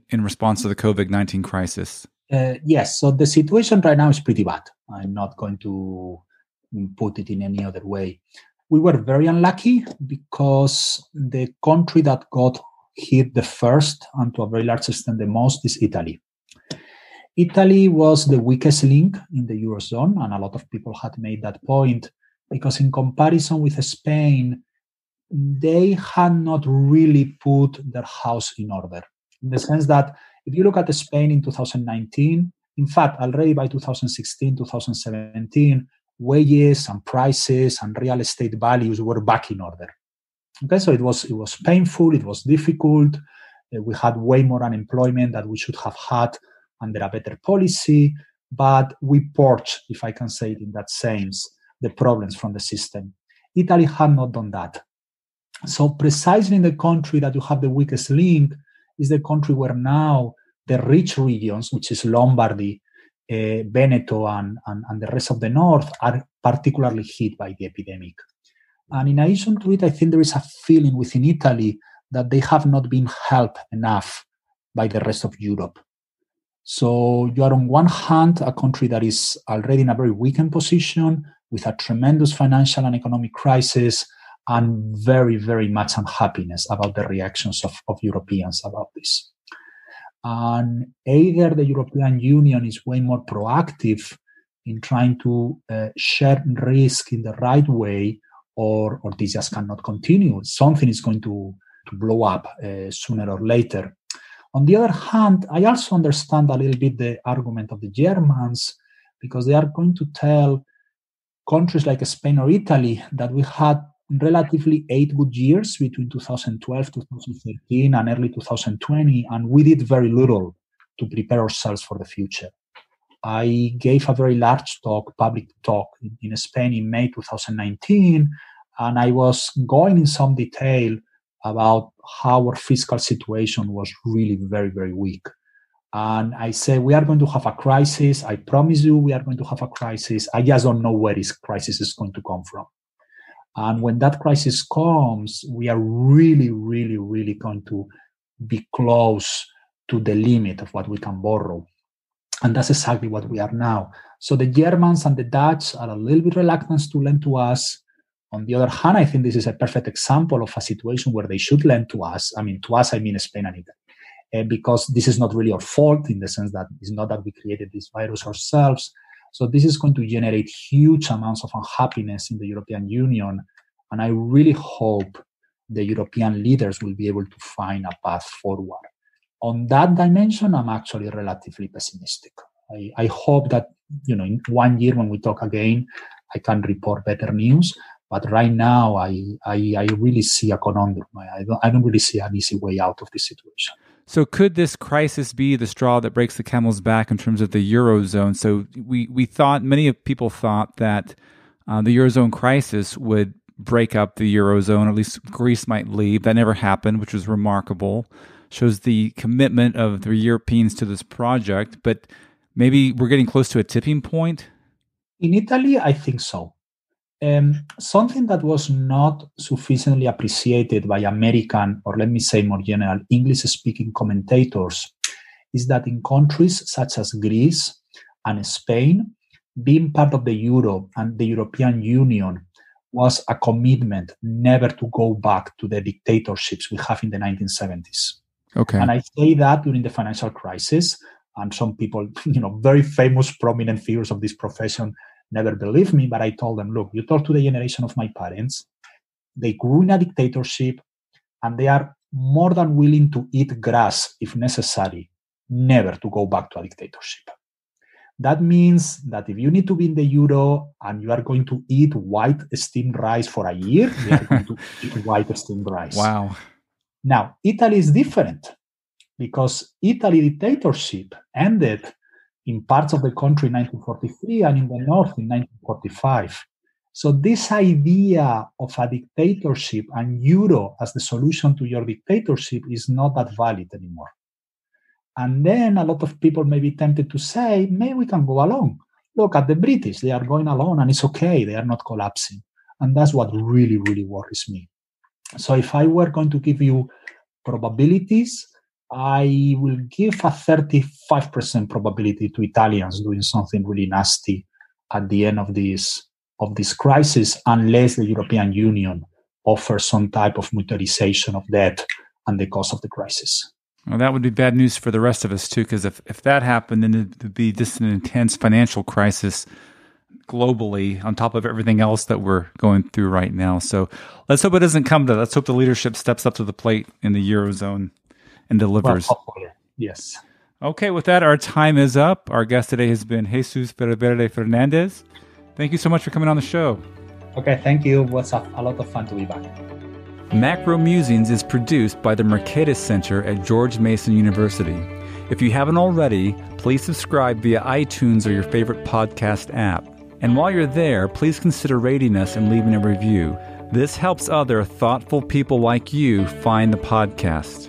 in response to the COVID 19 crisis? Uh, yes. So the situation right now is pretty bad. I'm not going to put it in any other way. We were very unlucky because the country that got hit the first and to a very large extent the most is Italy. Italy was the weakest link in the Eurozone, and a lot of people had made that point because, in comparison with Spain, they had not really put their house in order. In the sense that if you look at Spain in 2019, in fact, already by 2016, 2017, wages and prices and real estate values were back in order. Okay, so it was it was painful, it was difficult. Uh, we had way more unemployment that we should have had under a better policy, but we purged, if I can say it in that sense, the problems from the system. Italy had not done that. So precisely in the country that you have the weakest link is the country where now the rich regions, which is Lombardy, uh, Veneto, and, and, and the rest of the north, are particularly hit by the epidemic. And in addition to it, I think there is a feeling within Italy that they have not been helped enough by the rest of Europe. So you are on one hand a country that is already in a very weakened position with a tremendous financial and economic crisis and very, very much unhappiness about the reactions of, of Europeans about this. And either the European Union is way more proactive in trying to uh, share risk in the right way, or, or this just cannot continue. Something is going to, to blow up uh, sooner or later. On the other hand, I also understand a little bit the argument of the Germans because they are going to tell countries like Spain or Italy that we had relatively eight good years between 2012, 2013, and early 2020, and we did very little to prepare ourselves for the future. I gave a very large talk, public talk in, in Spain in May 2019, and I was going in some detail about how our fiscal situation was really very, very weak. And I said, we are going to have a crisis. I promise you, we are going to have a crisis. I just don't know where this crisis is going to come from. And when that crisis comes, we are really, really, really going to be close to the limit of what we can borrow. And that's exactly what we are now. So the Germans and the Dutch are a little bit reluctant to lend to us. On the other hand, I think this is a perfect example of a situation where they should lend to us. I mean, to us, I mean Spain and Italy. Uh, because this is not really our fault in the sense that it's not that we created this virus ourselves. So this is going to generate huge amounts of unhappiness in the European Union. And I really hope the European leaders will be able to find a path forward. On that dimension, I'm actually relatively pessimistic. I, I hope that, you know, in one year when we talk again, I can report better news. But right now, I, I, I really see a conundrum. I don't, I don't really see an easy way out of this situation. So, could this crisis be the straw that breaks the camel's back in terms of the eurozone? So, we we thought many of people thought that uh, the eurozone crisis would break up the eurozone. At least Greece might leave. That never happened, which was remarkable. Shows the commitment of the Europeans to this project. But maybe we're getting close to a tipping point. In Italy, I think so. Um, something that was not sufficiently appreciated by American, or let me say more general, English speaking commentators is that in countries such as Greece and Spain, being part of the Euro and the European Union was a commitment never to go back to the dictatorships we have in the 1970s. Okay. And I say that during the financial crisis, and some people, you know, very famous, prominent figures of this profession never believed me, but I told them, look, you talk to the generation of my parents, they grew in a dictatorship and they are more than willing to eat grass if necessary, never to go back to a dictatorship. That means that if you need to be in the euro and you are going to eat white steamed rice for a year, you are going to eat white steamed rice. Wow. Now, Italy is different because Italy dictatorship ended in parts of the country in 1943 and in the north in 1945. So, this idea of a dictatorship and euro as the solution to your dictatorship is not that valid anymore. And then a lot of people may be tempted to say, maybe we can go along. Look at the British, they are going alone and it's okay, they are not collapsing. And that's what really, really worries me. So, if I were going to give you probabilities, I will give a 35% probability to Italians doing something really nasty at the end of this of this crisis unless the European Union offers some type of mutualization of debt and the cost of the crisis. Well, that would be bad news for the rest of us too, because if, if that happened, then it would be just an intense financial crisis globally on top of everything else that we're going through right now. So let's hope it doesn't come to that. Let's hope the leadership steps up to the plate in the Eurozone and delivers. Well, yes. Okay, with that, our time is up. Our guest today has been Jesus Villaverde Fernandez. Thank you so much for coming on the show. Okay, thank you. It was a, a lot of fun to be back. Macro Musings is produced by the Mercatus Center at George Mason University. If you haven't already, please subscribe via iTunes or your favorite podcast app. And while you're there, please consider rating us and leaving a review. This helps other thoughtful people like you find the podcast.